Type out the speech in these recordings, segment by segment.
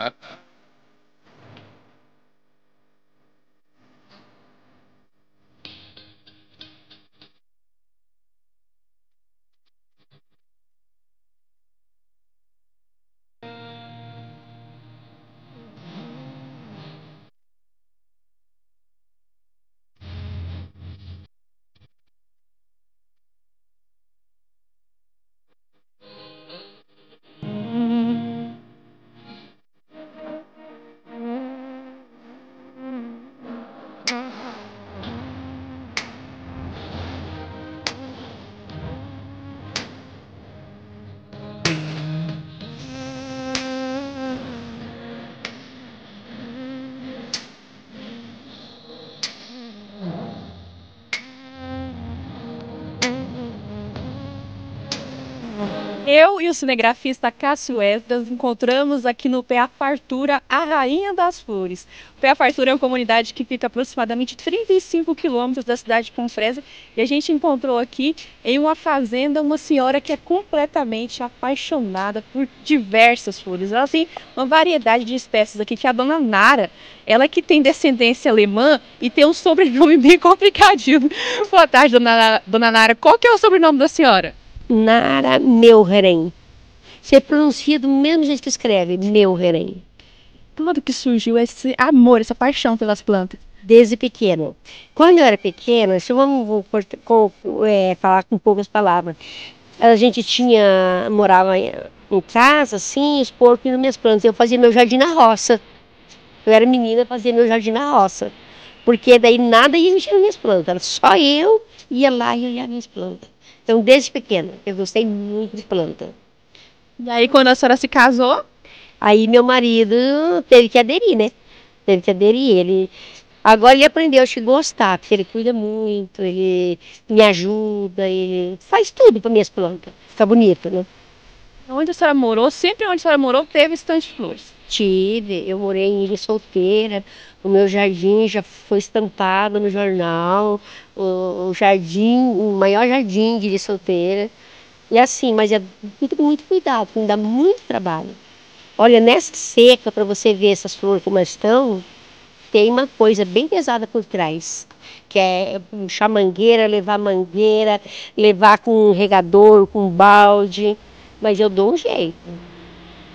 up Eu e o cinegrafista Cássio Esdras encontramos aqui no Pé Fartura a Rainha das Flores. O Pé Fartura é uma comunidade que fica aproximadamente 35 quilômetros da cidade de Confresa e a gente encontrou aqui em uma fazenda uma senhora que é completamente apaixonada por diversas flores. Ela tem uma variedade de espécies aqui que é a dona Nara, ela que tem descendência alemã e tem um sobrenome bem complicadinho. Boa tarde, dona, dona Nara. Qual que é o sobrenome da senhora? Nara Melheren. Você pronuncia do mesmo jeito que escreve, Melheren. Quando que surgiu esse amor, essa paixão pelas plantas? Desde pequeno. Quando eu era pequena, se vamos vou, vou, é, falar com poucas palavras, a gente tinha, morava em casa, assim, os porcos nas minhas plantas. Eu fazia meu jardim na roça. Eu era menina, fazia meu jardim na roça. Porque daí nada ia mexer nas minhas plantas. Era só eu ia lá e olhar minhas plantas. Então, desde pequena, eu gostei muito de planta. E aí, quando a senhora se casou? Aí, meu marido teve que aderir, né? Teve que aderir. Ele Agora ele aprendeu a gostar, porque ele cuida muito, ele me ajuda, ele faz tudo para minhas plantas. Fica bonito, né? Onde a senhora morou, sempre onde a senhora morou, teve estante de flores? Tive, eu morei em Ilha Solteira, o meu jardim já foi estampado no jornal, o, o jardim, o maior jardim de Ilha Solteira. E assim, mas é muito, muito cuidado, me dá muito trabalho. Olha, nessa seca, para você ver essas flores como estão, tem uma coisa bem pesada por trás, que é puxar mangueira, levar mangueira, levar com regador, com balde, mas eu dou um jeito.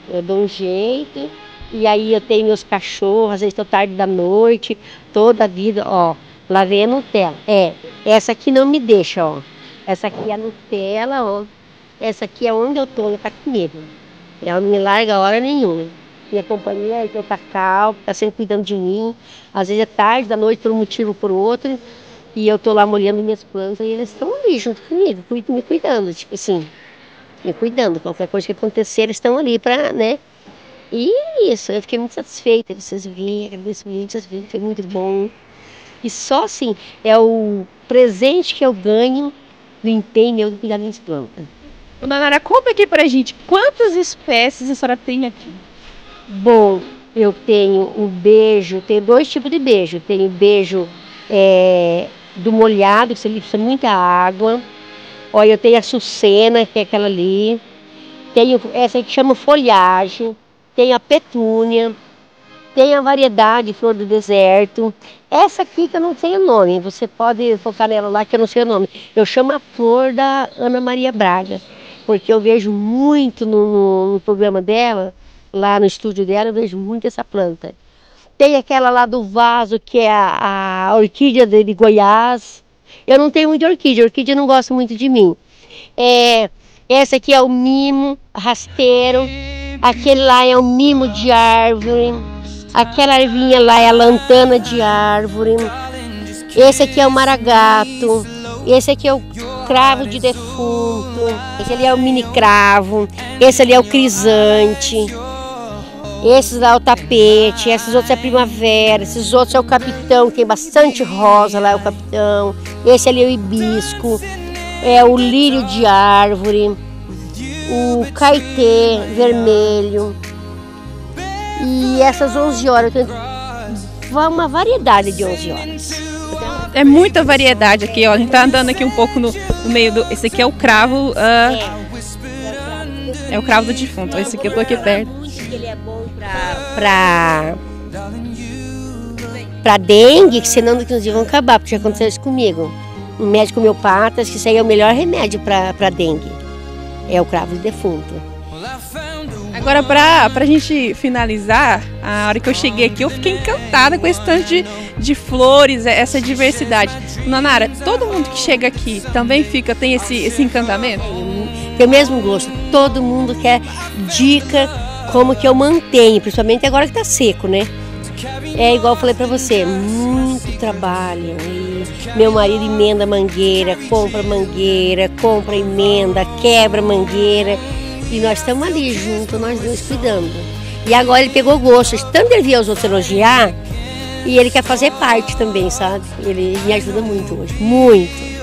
Eu dou um jeito e aí eu tenho meus cachorros, às vezes estou tarde da noite, toda a vida, ó. Lá vem a Nutella. É, essa aqui não me deixa, ó. Essa aqui é a Nutella, ó. Essa aqui é onde eu tô, ela tá comigo. Ela não me larga hora nenhuma. Minha companhia é que eu tá sempre cuidando de mim. Às vezes é tarde da noite por um motivo ou por outro. E eu tô lá molhando minhas plantas e eles estão ali junto comigo, me cuidando, tipo assim, me cuidando. Qualquer coisa que acontecer, eles estão ali para, né, e isso, eu fiquei muito satisfeita de vocês virem, agradeço muito, vocês virem, foi muito bom. E só assim, é o presente que eu ganho do empenho meu de cuidar das plantas. Dona Nara, conta aqui pra gente, quantas espécies a senhora tem aqui? Bom, eu tenho o beijo, tenho dois tipos de beijo. Tenho beijo é, do molhado, que você precisa muita água. Olha, eu tenho a sucena, que é aquela ali. Tenho essa que chama folhagem tem a petúnia, tem a variedade flor do deserto. Essa aqui que eu não sei o nome, você pode focar nela lá que eu não sei o nome. Eu chamo a flor da Ana Maria Braga, porque eu vejo muito no, no, programa dela, lá no estúdio dela, eu vejo muito essa planta. Tem aquela lá do vaso, que é a, a orquídea de, de Goiás. Eu não tenho muita orquídea, orquídea não gosta muito de mim. É, essa aqui é o mimo rasteiro. Aquele lá é o mimo de árvore. Aquela arvinha lá é a lantana de árvore. Esse aqui é o maragato. Esse aqui é o cravo de defunto. Esse ali é o mini cravo. Esse ali é o crisante. Esses lá é o tapete. Esses outros é a primavera. Esses outros é o capitão. Tem bastante rosa lá, é o capitão. Esse ali é o hibisco. É o lírio de árvore o caetê vermelho. E essas 11 horas, eu tenho uma variedade de 11 horas. É muita variedade aqui, ó. A gente tá andando aqui um pouco no, no meio do. Esse aqui é o cravo. Uh, é. é o cravo do defunto. Esse aqui eu tô aqui perto. ele é bom para para dengue, que senão inclusive vão acabar, porque já aconteceu isso comigo. Um médico homeopata, que isso aí é o melhor remédio para dengue. É o cravo de defunto. Agora, para a gente finalizar, a hora que eu cheguei aqui, eu fiquei encantada com esse tanto de, de flores, essa diversidade. Nanara, todo mundo que chega aqui também fica, tem esse, esse encantamento? Tem o mesmo gosto. Todo mundo quer dica como que eu mantenho, principalmente agora que está seco, né? É igual eu falei para você, muito trabalho. E meu marido emenda mangueira, compra mangueira, compra emenda, quebra mangueira. E nós estamos ali juntos, nós dois cuidando. E agora ele pegou gosto, tanto ele via os outros elogiar, e ele quer fazer parte também, sabe? Ele me ajuda muito hoje, muito.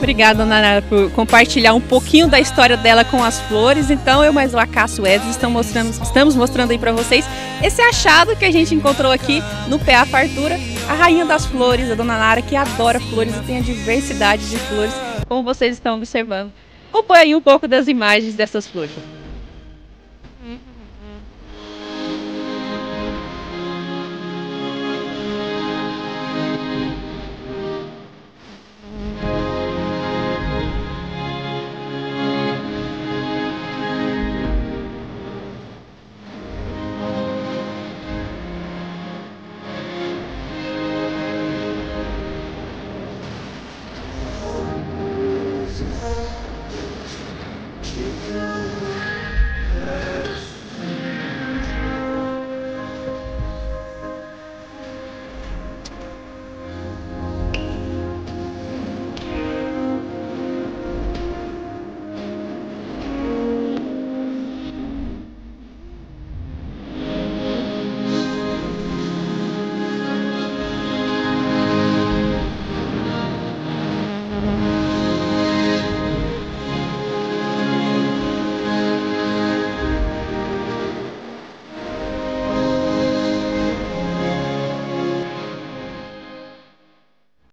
Obrigada, Nara, por compartilhar um pouquinho da história dela com as flores. Então, eu mais o Acácio Wesley estamos mostrando, estamos mostrando aí para vocês esse achado que a gente encontrou aqui no PA Fartura, a rainha das flores, a dona Nara, que adora flores e tem a diversidade de flores, como vocês estão observando. Acompanhe aí um pouco das imagens dessas flores.